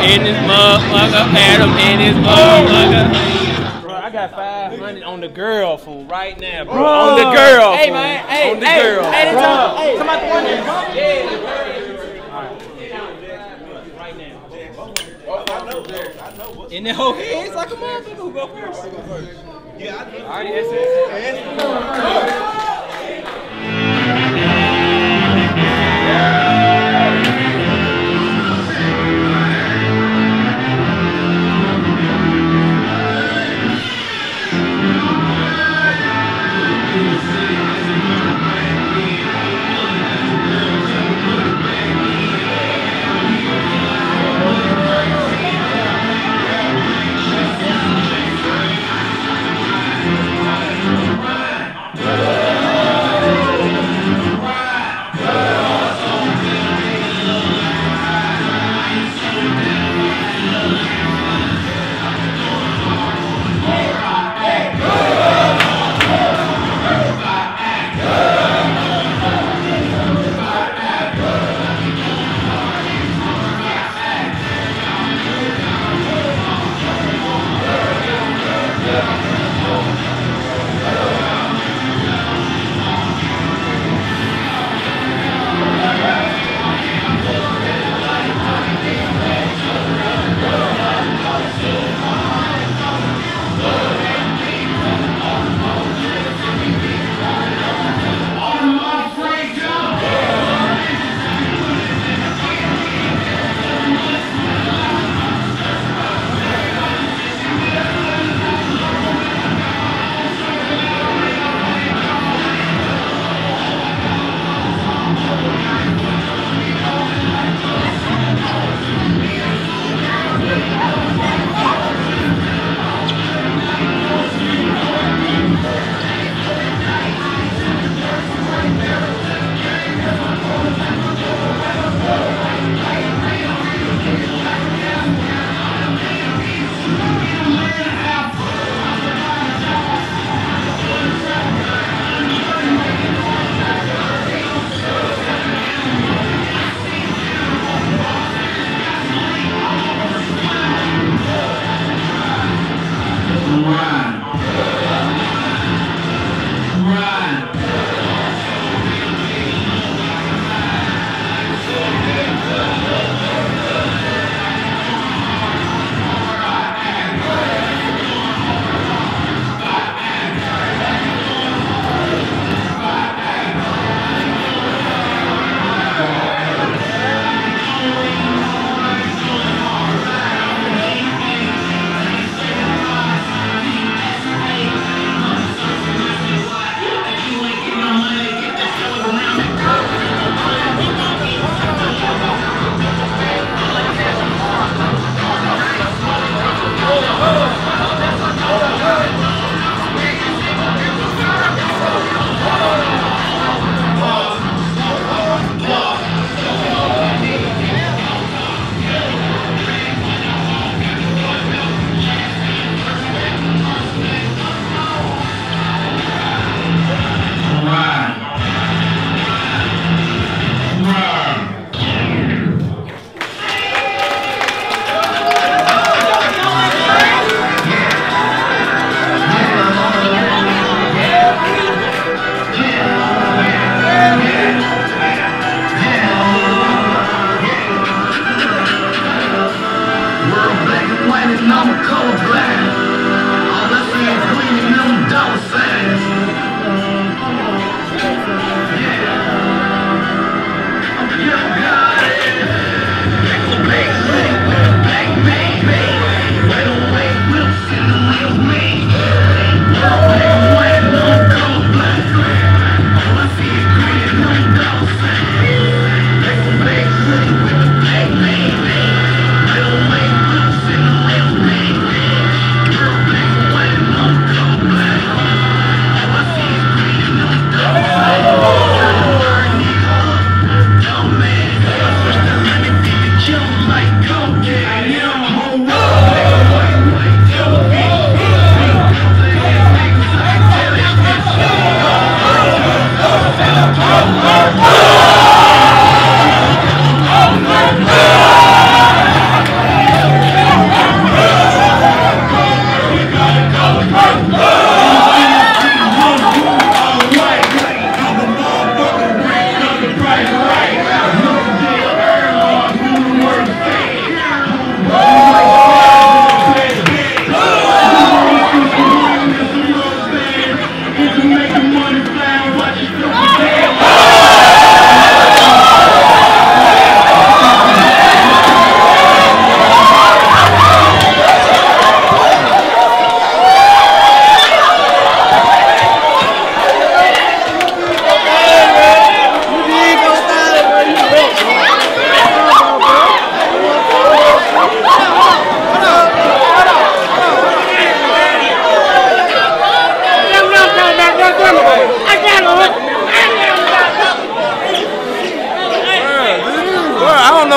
Phantom in this motherfucker. Phantom in this motherfucker. Bro, I got 500 on the girl fool right now, bro. On the girl. Hey fool. man, hey, on the hey, girl. hey, Bro. come, hey, come out the one there. Right now. In the whole head, it's like a motherfucker who go first. Yeah, I know. All right, that's it.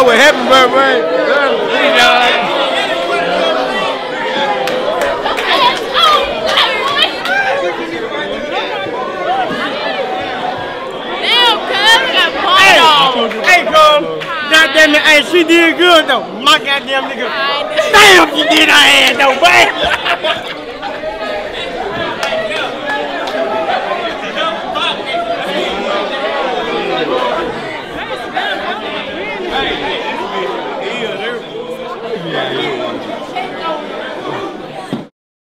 know what happened, but man. You know, like, Hey, girl, goddamn it, hey, she did good though. My goddamn nigga. Damn, you did her ass though, man.